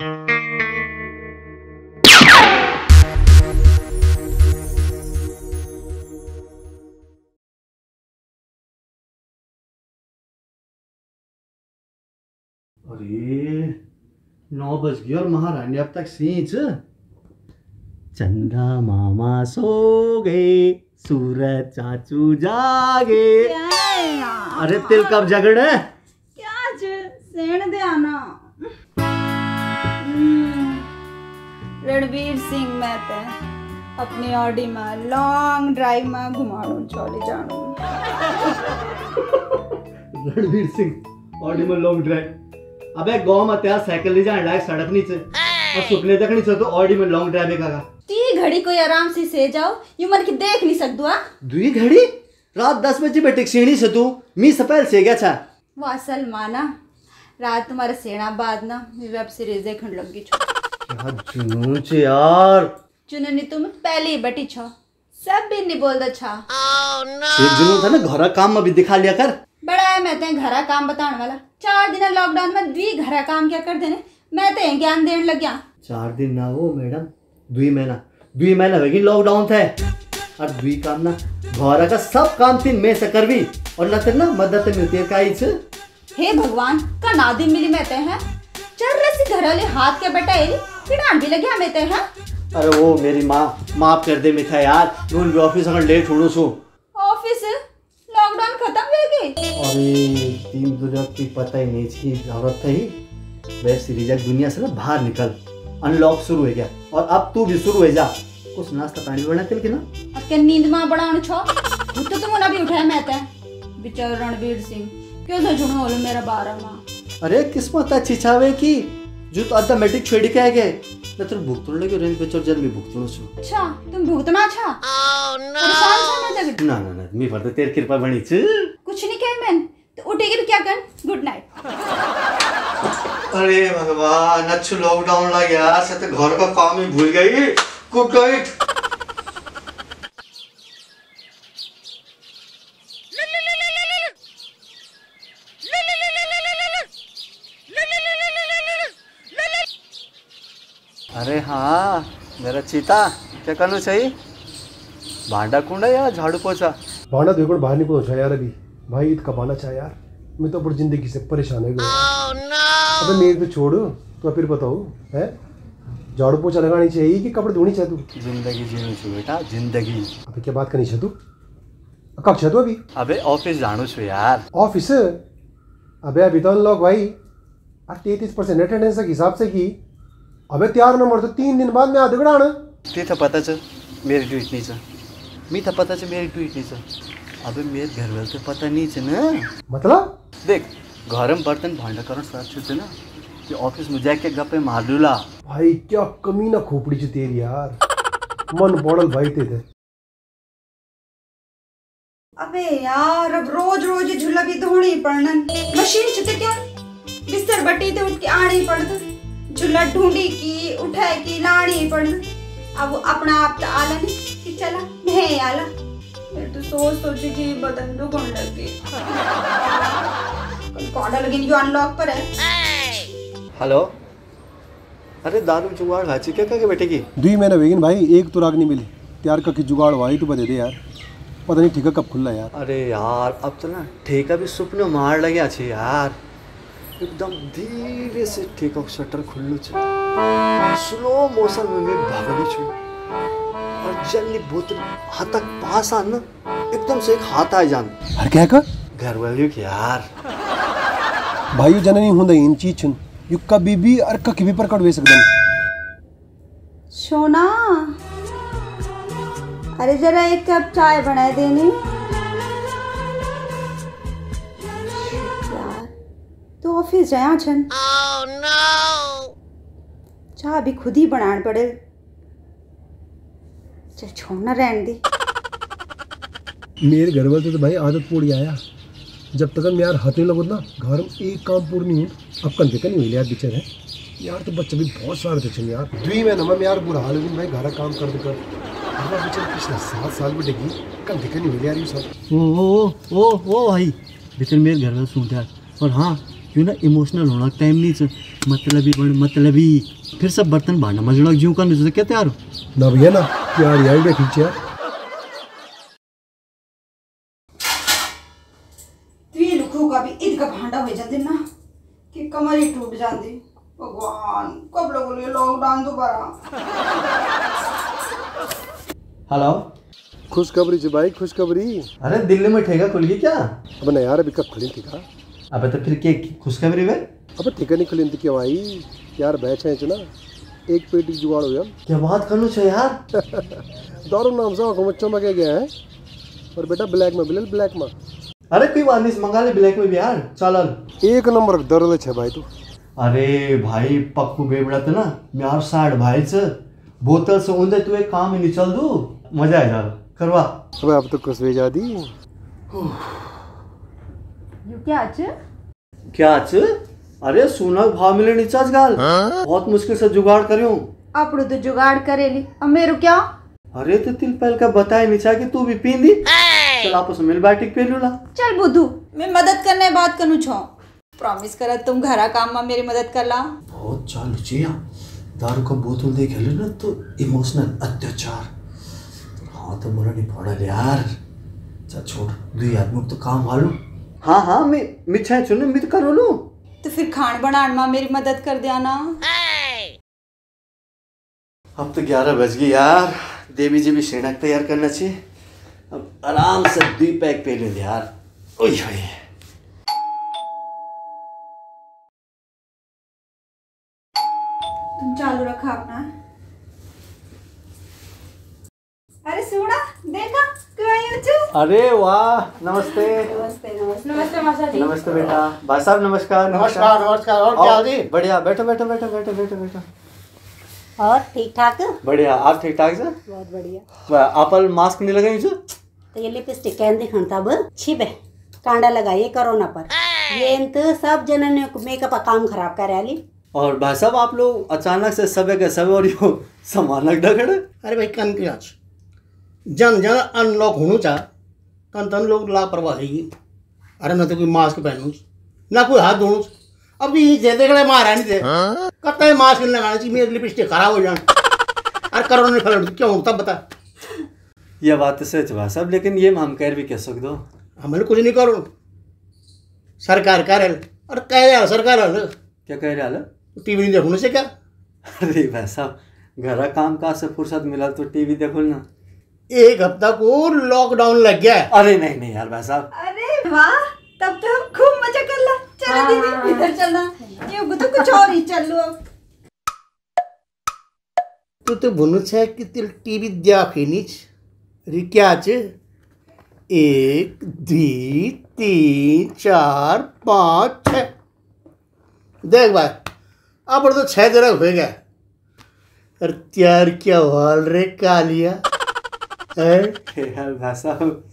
अरे नौ बज गई और महारानी अब तक सींच। चंदा मामा सो गए सूरज चाचू जागे। अरे तिल कब जगड़ है? सिंह मैं ते अपनी ऑडी में लॉन्ग ड्राइव में घुमाड़ू चली जाणू रणवीर सिंह ऑडी में लॉन्ग ड्राइव अबे गाँव में त्या साइकिल ले जाने लायक सड़क नीचे और सुपने तक नहीं तो ऑडी में लॉन्ग ड्राइव का ती घड़ी कोई आराम से से जाओ यू मन की देख नहीं सकदू आ दुई घड़ी? रात दस बजे बैठे सीढ़ी से तू मी सपैल से गया था। वो असल माना रात तुम्हारे सेना बाद ना वेब सीरीज़ देखने लगी छो। क्या जुनून छे यार। चुननी तुम पहले ही बटी छो। सब भी नहीं बोल दो छा। एक जुनून था ना घर काम में भी दिखा लिया कर। बड़ा है मैं ते घरा काम बताने वाला। चार दिन लॉकडाउन में द्वी घरा काम क्या कर देने मैं ते ज्ञान देने लग गया। चार दिन ना हो मैडम। दुई महीना। दुई महीना होगी लॉकडाउन थे। और दुई काम ना। घर का सब काम तीन मैं से करवी। और लते ना मदद मिलती है काई से। हे भगवान का नादी मिली मैं ते हैं चल रसी घर वाले हाथ के बटाई पिड़ान भी लगे हमें ते हैं? अरे वो मेरी माँ माफ़ कर दे मिठा यार भी ऑफ़िस अगर लेट सो। ऑफ़िस लॉकडाउन खत्म हो गई? अरे तीन दुनिया की पता ही नहीं थी ज़रूरत थी। वेब सीरीज़ दुनिया से ना बाहर निकल। अनलॉक शुरू हो गया। और अब तू भी शुरू हो जा। कुछ नाश्ता पानी बना के ना। अब क्या नींद में बढ़ाने छो? वो तो तुम ना भी उठाया मैं ते। बेचारा रणवीर सिंह क्यों तो होलो मेरा बारह माँ? अरे किस्मत अच्छी छावे की। जो तो अद्धा मैट्रिक छोड़ के आ गए। न तो भुगतण लगे रेंज पे चढ़ जल में भुगतुन छु अच्छा तुम भुगतना अच्छा? ओह नो ना ना ना मी पर तो तेरी कृपा बनी छु कुछ नहीं कह मैं तो उठेगी के क्या कर? गुड नाइट अरे भगवान अच्छा लॉकडाउन लग गया। से तो घर का काम ही भूल गई। गुड नाइट अरे हाँ मेरा चीता क्या करना चाहिए? भांडा कुंडा या झाड़ू पोछा? भांडा देखो बाहर नहीं पहुँचा यार अभी। भाई ईद कमाना चाह यार? मैं तो अपनी ज़िंदगी से परेशान हो गया। अबे मेरे तो छोड़ तो फिर बताओ है? झाड़ू पोछा लगानी चाहिए कि कपड़े धोनी चाहिए तू ज़िंदगी जीनी छु बेटा ज़िंदगी। अबे क्या बात करनी चाहिए तू? कब चाहिए तू अभी? अबे ऑफ़िस जानु छु यार। ऑफ़िस? अबे अभी तो अनलॉक भाई। तैतीस परसेंट अटेंडेंस के हिसाब से की। अबे तैयार नंबर तो तीन दिन बाद में आधे गड़ाण ते था पता छ मेरी ट्वीट नहीं छ मी था पता छ मेरी ट्वीट नहीं छ अबे मेरे घर वाले तो पता नहीं छ ना। मतलब? देख घर में बर्तन भांडा करण साथ छुते ना कि ऑफ़िस में जाके गप्पे मार लूला भाई क्या कमी ना खोपड़ी च तेरी यार। मन बड़ल भाई ते थे अबे यार अब रोज रोज झूला भी धोनी पड़ना। मशीन चुते क्या? बिस्तर बटी तो उठ के आनी पड़ता झूला ढूंढी की उठाए की लानी पड़ना अब अपना आप तो आला नहीं कि चला मैं आला। फिर तो सोच सोच के बदन दुखन लग। गई कौड़ा लगी जो अनलॉक पर है? हेलो अरे दारू जुगाड़ भाची क्या क्या बैठेगी दुई महीने वेगिन भाई एक तो राग नहीं मिली। तैयार करके जुगाड़ हुआ ही तो बता दे यार। पता नहीं ठेका कब खुला यार। अरे यार अब तो ना ठेका भी सुपने मार लगे छे यार। एकदम धीरे से ठेका शटर खुल्लू छ स्लो मोशन में मैं भागलू छु और जल्दी बोतल हाथक पास आन ना एकदम से एक हाथ आ जान। अरे क्या का घर वाले के यार। भाई जननी हुंदा इन चीज़ छन यु कभी भी और कभी भी प्रकट वे सकदन सोना अरे जरा एक कप चाय बना देनी। तू ऑफ़िस जाया छन। चाय भी खुद ही बनाना पड़े। चल छोड़ना रहने दी। मेरे घर वाले तो भाई आदत पूरी आया। जब तक हम यार हाथ नहीं लगो ना घर में एक काम पूर्ण नहीं हो अब कल देखा नहीं हुई यार बेचारे है। यार तो बच्चे भी बहुत सारे थे चल यार। दुई महीना में यार बुरा हाल हो भाई घर का काम कर कर अब बेचारे पिछले सात साल में डेगी कल देखा नहीं हुई यार ये सब। ओ ओ ओ ओ भाई बेचन मेरे घर में सूट यार और हाँ क्यों ना इमोशनल होना टाइम नहीं छ मतलबी बन मतलबी फिर सब बर्तन भांडा मजड़ा ज्यों कर तो क्या तैयार हो? ना भैया ना यार यार है यार ती का भी ईद का भांडा हो जाते ना कि कमर ही टूट जाती। भगवान कब लोगों ने लॉकडाउन दोबारा? हेलो खुशखबरी जी भाई खुशखबरी। अरे दिल्ली में ठेका खुल गई क्या? अब ना यार अभी कब खुली का अबे तो फिर क्या खुशखबरी वे अब ठेका नहीं खुली थी क्या भाई यार बैच है ना एक पेटी जुगाड़ हो गया क्या बात करूँ छो यार? दारू नाम से आँखों में चमक गया है। और बेटा ब्लैक में बिलल ब्लैक में। अरे कोई बात नहीं मंगा ले ब्लैक में भी यार चल एक नंबर दर्द है भाई तू। अरे भाई पक्कू बेबड़ा तो ना म्यार साठ भाई से। बोतल से ऊंधे तू एक काम ही निचल दू मज़ा आ जा करवा। अब तो कुछ भेजा दी। क्या क्याच अरे सोनक भाव मिले चाच गाल। हाँ? बहुत मुश्किल से जुगाड़ करियो। अपड़ो तो जुगाड़ करे ली अब मेरे क्या? अरे तो तिल पहल का बताए नीचा की तू भी पींदी चल आपस में मिल बैठी पी लूला चल बुद्धू। मैं मदद करने बात करू छो। प्रॉमिस कर तुम घरा काम में मेरी मदद कर ला। बहुत चालू चाहिए दारू का बोतल देख ले ना तो इमोशनल अत्याचार। हाँ तो मरा नहीं पड़ा यार। चल छोड़ दो आदमी तो काम हालू हाँ हाँ मैं मिच्छा चुने मित करो लो। तो फिर खान बनाने में मेरी मदद कर देना अब तो ग्यारह बज गई यार। देवी जी भी श्रेणक तैयार करना चाहिए। अब आराम से दुई पैक पे ले यार। ओए होए। तुम चालू रखा अपना। अरे सुना देखा क्यों आई हो अरे वाह नमस्ते। नमस्ते। मासा जी। नमस्ते बेटा। भाई साहब नमस्कार नमस्कार नमस्कार। और क्या जी? बढ़िया बैठो बैठो बैठो बैठो बैठो बैठो। और ठीक ठाक? बढ़िया आप ठीक ठाक से बहुत बढ़िया। आपल मास्क नहीं लगाई जो तो ये लिपस्टिक कहन दिखन तब। छिबे कांडा लगाइए कोरोना पर। ये इंत सब जनन ने मेकअप का काम खराब कर आली और भाई साहब आप लोग अचानक से सब के सब और यो सामान डगड़े। अरे भाई कन की आज। जन जन अनलॉक हुनु चा तन तन लोग लापरवाही। अरे मैं तो कोई मास्क पहनू ना कोई हाथ धोणू अब ये जे देख रहे महारानी थे कतई मास्क नहीं लगाना चाहिए मेरी लिपस्टिक खराब हो जाए अरे करोना ने फैल क्यों तब बता। ये बात तो सच भाई साहब लेकिन ये हम कह भी कह सकते हो हमें कुछ नहीं करो। सरकार कर अरे कह रहे सरकार क्या कह रहे हाल टीवी नहीं देखने से क्या? अरे भाई साहब घर काम काज से फुर्सत मिला तो टीवी देखो ना। एक हफ़्ता को लॉकडाउन लग गया अरे नहीं नहीं यार भाई साहब। अरे वाह तब तो हम खूब मज़ा कर ला। चलो दीदी इधर चलना। ये तो कुछ और ही चल लो अब। तू तो म्हणून आहे की तिला टी व्ही द्या खिनीच रिक्याच एक दुई तीन चार पाँच छः देख भाई अब तो छह जरा हो गया अरे त्यार क्या हाल रे कालिया। है? साहब